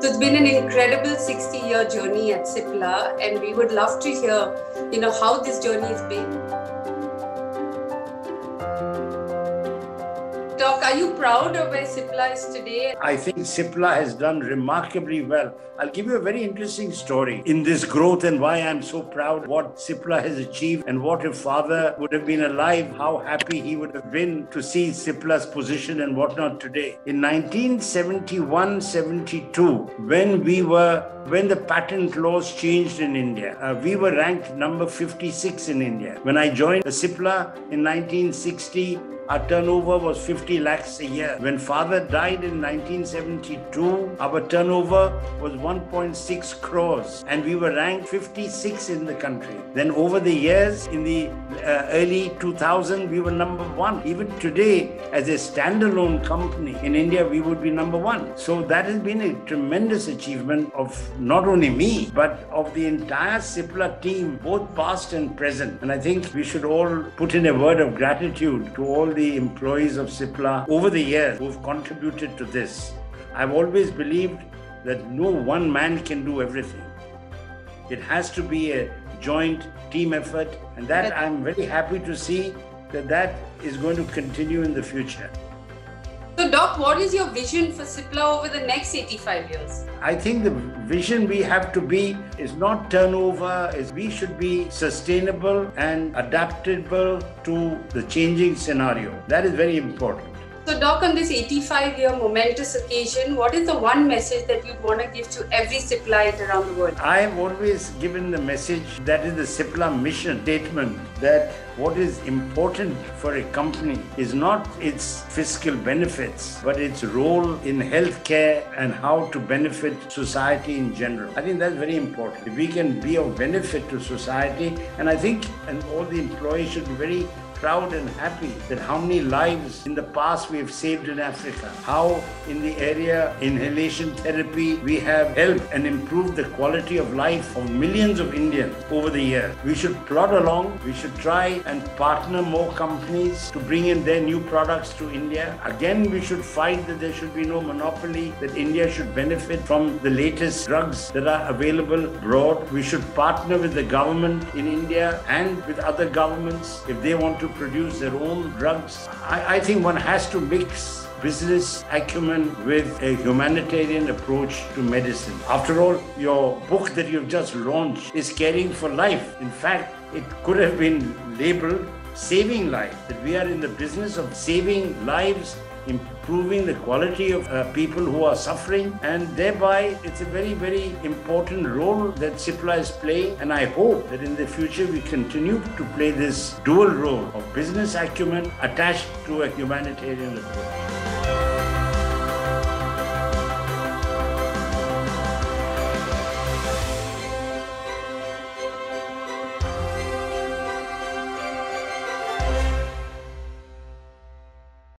So it's been an incredible 60 year journey at Cipla, and we would love to hear, you know, how this journey has been. Doc, are you proud of where Cipla is today? I think Cipla has done remarkably well. I'll give you a very interesting story in this growth and why I'm so proud what Cipla has achieved and what if father would have been alive, how happy he would have been to see Cipla's position and whatnot today. In 1971-72, when we were when the patent laws changed in India, uh, we were ranked number 56 in India. When I joined Cipla in 1960, our turnover was 50 lakhs a year. When father died in 1972, our turnover was 1.6 crores and we were ranked 56 in the country. Then over the years, in the uh, early 2000, we were number one. Even today, as a standalone company in India, we would be number one. So that has been a tremendous achievement of not only me, but of the entire Cipla team, both past and present. And I think we should all put in a word of gratitude to all the the employees of Cipla over the years who've contributed to this. I've always believed that no one man can do everything. It has to be a joint team effort, and that I'm very happy to see that that is going to continue in the future. Doc, what is your vision for Cipla over the next 85 years? I think the vision we have to be is not turnover, is we should be sustainable and adaptable to the changing scenario. That is very important. So, Doc, on this 85 year momentous occasion, what is the one message that you'd want to give to every Ciplite around the world? I have always given the message that is the Cipla mission statement that what is important for a company is not its fiscal benefits, but its role in healthcare and how to benefit society in general. I think that's very important. If we can be of benefit to society, and I think and all the employees should be very proud and happy that how many lives in the past we have saved in Africa. How in the area inhalation therapy we have helped and improved the quality of life of millions of Indians over the years. We should plod along. We should try and partner more companies to bring in their new products to India. Again, we should fight that there should be no monopoly, that India should benefit from the latest drugs that are available abroad. We should partner with the government in India and with other governments if they want to produce their own drugs. I, I think one has to mix business acumen with a humanitarian approach to medicine. After all, your book that you've just launched is Caring for Life. In fact, it could have been labeled Saving Life, that we are in the business of saving lives improving the quality of uh, people who are suffering and thereby it's a very very important role that Cipla is playing and I hope that in the future we continue to play this dual role of business acumen attached to a humanitarian approach.